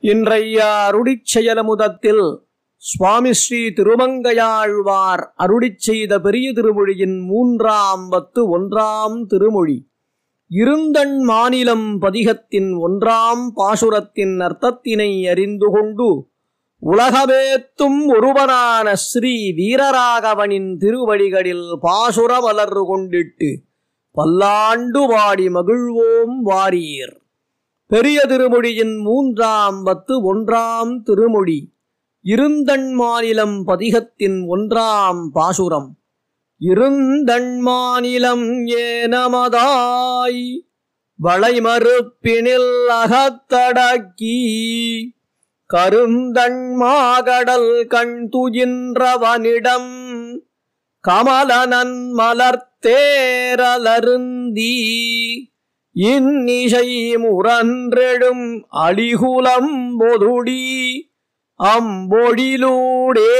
இன்றைய அருடிச்செயலமுதத்தில் சுவாமி ஸ்ரீ திருமங்கையாழ்வார் அருளிச் செய்த பெரிய திருமொழியின் மூன்றாம் பத்து ஒன்றாம் திருமொழி. இருந்தன் மாநிலம் பதிகத்தின் ஒன்றாம் பாசுரத்தின் அர்த்தத்தினை அறிந்து கொண்டு உலகமேத்தும் ஒருவனான ஸ்ரீ வீரராகவனின் திருவடிகளில் பாசுர மலர் கொண்டிட்டு பல்லாண்டு வாடி மகிழ்வோம் வாரீர். பெரிய திருமொழியின் மூன்றாம் பத்து ஒன்றாம் திருமொழி இருந்தண் மாநிலம் பதிகத்தின் ஒன்றாம் பாசுரம். இருந்தண் மாநிலம் ஏனமதாய் வளைமறுப்பினில் அகத்தடக்கி. கருந்தண் மாகடல் கண் துயின்றவனிடம் கமலனன் மலர்த்தேரலருந்தீ இந்நிசை முரன்றெழும் அழிகுலம் பொதுடி அம்பொழிலூடே.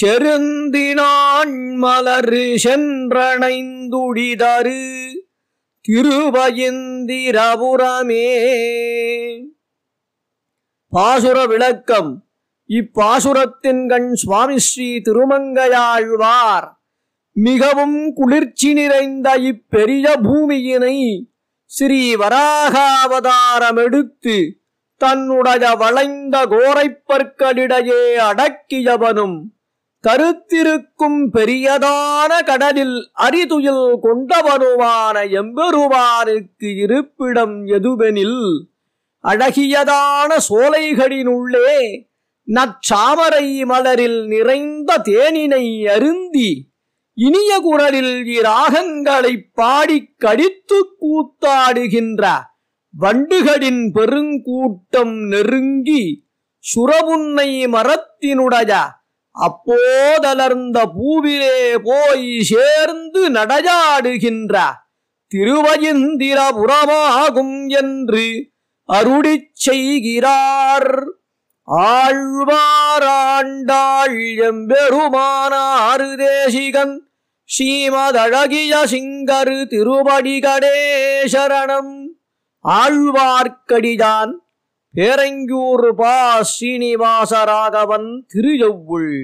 செருந்தினான் மலர் சென்றணைந்துடிதரு திருவயிந்திரபுரமே. பாசுர விளக்கம் இப்பாசுரத்தின் கண் சுவாமி ஸ்ரீ திருமங்கையாழ்வார் மிகவும் குளிர்ச்சி நிறைந்த இப்பெரிய பூமியினை ஸ்ரீ வராகாவதாரம் எடுத்து தன்னுடைய வளைந்த கோரைப்பற்களிடையே அடக்கியவனும் கருத்திருக்கும் பெரியதான கடலில் அரிதுயில் கொண்டவனுமான எம்பெருமானுக்கு இருப்பிடம் எதுவெனில் அழகியதான சோலைகளினுள்ளே நற்சாமரை மலரில் நிறைந்த தேனினை அருந்தி இனிய குரலில் இராகங்களை பாடி கடித்து கூத்தாடுகின்ற வண்டுகளின் பெருங்கூட்டம் நெருங்கி சுரபுன்னை மரத்தினுடைய அப்போதலர்ந்த பூவிலே போய் சேர்ந்து நடையாடுகின்ற திருவயிந்திரபுரமாகும் என்று அருடிச் செய்கிறார். ஆழ்வாராண்டாள் எம்பெருமானாறு தேசிகன் ஸ்ரீமதழகிய சிங்கரு திருவடிகடே சரணம். ஆழ்வார்க்கடிதான் பேரங்கூர் பா ஸ்ரீனிவாச ராகவன் திருஜவுள்